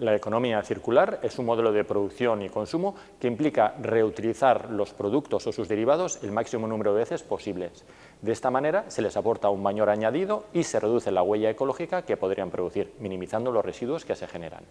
La economía circular es un modelo de producción y consumo que implica reutilizar los productos o sus derivados el máximo número de veces posibles. De esta manera se les aporta un mayor añadido y se reduce la huella ecológica que podrían producir, minimizando los residuos que se generan.